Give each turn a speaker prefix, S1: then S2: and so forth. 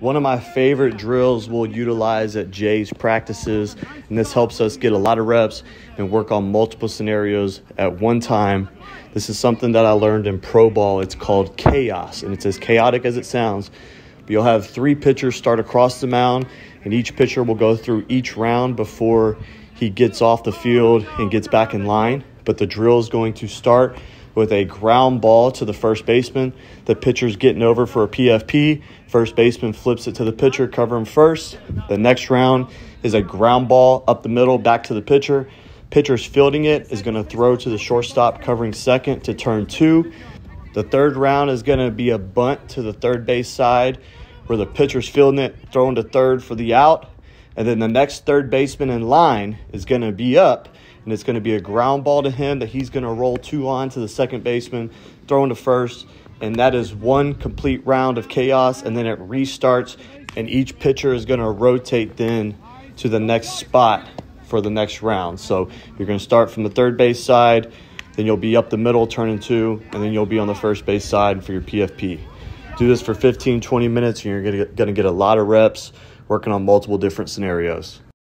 S1: One of my favorite drills we'll utilize at Jays practices, and this helps us get a lot of reps and work on multiple scenarios at one time. This is something that I learned in pro ball. It's called chaos, and it's as chaotic as it sounds. But you'll have three pitchers start across the mound, and each pitcher will go through each round before he gets off the field and gets back in line. But the drill is going to start with a ground ball to the first baseman. The pitcher's getting over for a PFP. First baseman flips it to the pitcher, cover him first. The next round is a ground ball up the middle, back to the pitcher. Pitcher's fielding it is going to throw to the shortstop, covering second to turn two. The third round is going to be a bunt to the third base side where the pitcher's fielding it, throwing to third for the out. And then the next third baseman in line is going to be up and it's going to be a ground ball to him that he's going to roll two on to the second baseman, throwing to first, and that is one complete round of chaos, and then it restarts, and each pitcher is going to rotate then to the next spot for the next round. So you're going to start from the third base side, then you'll be up the middle, turning two, and then you'll be on the first base side for your PFP. Do this for 15, 20 minutes, and you're going to get a lot of reps working on multiple different scenarios.